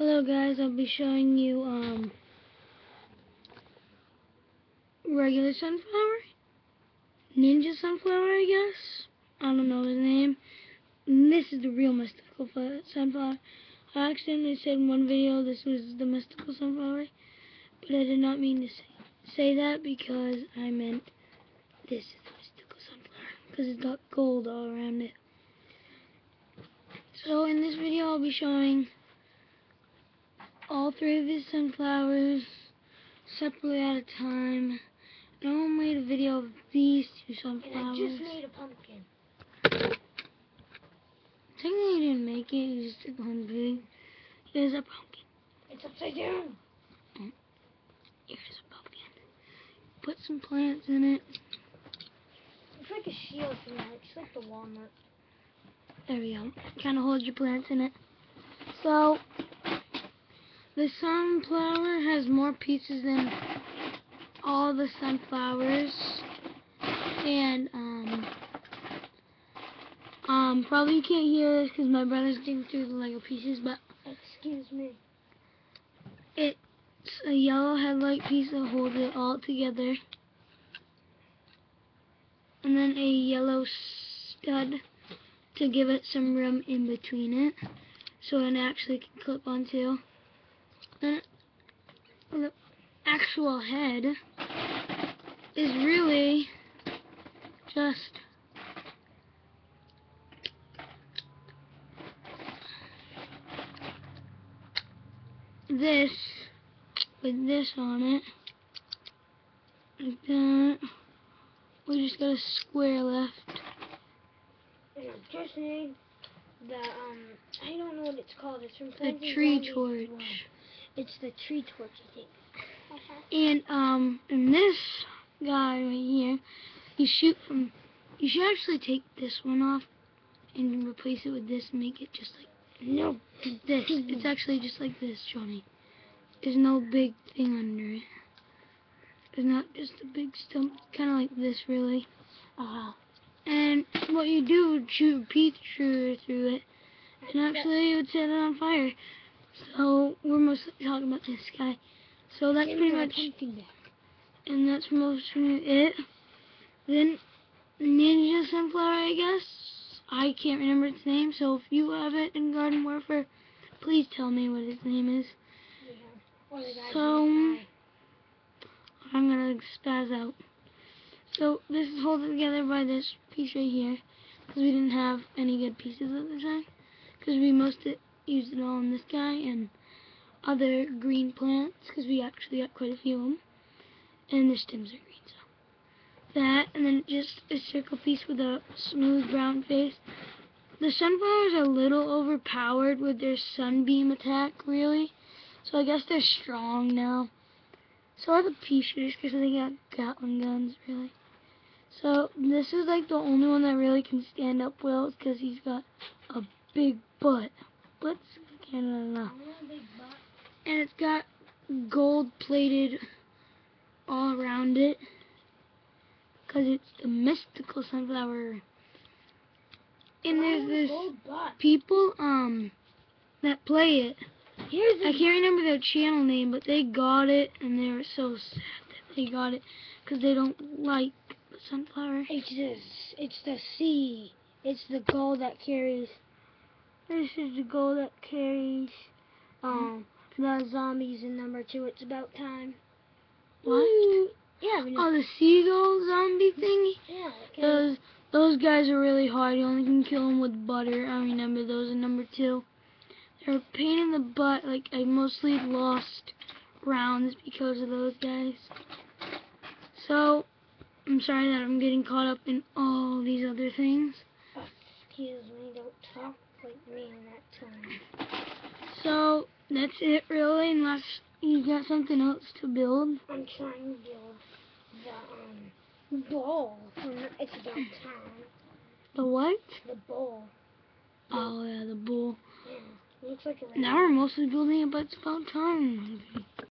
Hello guys, I'll be showing you um regular sunflower, ninja sunflower I guess. I don't know his name. And this is the real mystical sunflower. I accidentally said in one video this was the mystical sunflower, but I did not mean to say, say that because I meant this is the mystical sunflower because it's got gold all around it. So in this video I'll be showing all three of his sunflowers separately at a time. I made a video of these two And sunflowers. I just made a pumpkin. Technically, you didn't make it. You just did one big. Here's a pumpkin. It's upside down. Here's a pumpkin. Put some plants in it. It's like a shield from that. It's like the walnut. There we go. Kind of hold your plants in it. So, the sunflower has more pieces than all the sunflowers. And, um, um, probably you can't hear this because my brother's digging through the Lego pieces, but Excuse me. it's a yellow headlight piece that holds it all together. And then a yellow stud to give it some room in between it so it actually can clip onto. Then the actual head is really just this with this on it. Like that. We just got a square left. And I just made the, um, I don't know what it's called. It's from The tree torch. It's the tree torch, I think. And um and this guy right here, you shoot from you should actually take this one off and replace it with this and make it just like No. this. It's actually just like this, Johnny. There's no big thing under it. It's not just a big stump, kind of like this, really. Uh-huh. And what you do would shoot a shooter through it, and actually it would set it on fire. So we're mostly talking about this guy. So that's pretty much, and that's mostly it. Then Ninja Sunflower, I guess. I can't remember its name, so if you have it in Garden Warfare, please tell me what its name is. So. I'm gonna spaz out. So this is holding together by this piece right here, because we didn't have any good pieces at the time, because we mostly used it all on this guy and other green plants, because we actually got quite a few of them, and the stems are green. So that, and then just a circle piece with a smooth brown face. The sunflowers are a little overpowered with their sunbeam attack, really. So I guess they're strong now. So are the pea shooters because they got Gatling guns, really. So this is like the only one that really can stand up well because he's got a big butt. Butt's Canada enough. And it's got gold plated all around it because it's the mystical sunflower. And there's this people um that play it. Here's I can't remember their channel name, but they got it, and they were so sad that they got it because they don't like the sunflower. It's this. It's the C. It's the gold that carries. This is the goal that carries. Um, the zombies in number two. It's about time. What? Yeah. Oh, the seagull zombie thingy. yeah. Okay. Those those guys are really hard. You only can kill them with butter. I remember those in number two. They're a pain in the butt. Like I mostly lost rounds because of those guys. So I'm sorry that I'm getting caught up in all these other things. Excuse me. Don't talk like me in that tone. So that's it really, unless you got something else to build. I'm trying to build the um bowl. From it's about time. The what? The bowl. Oh yeah, the bull. Yeah. Looks like a. Now we're mostly building it, but it's about time.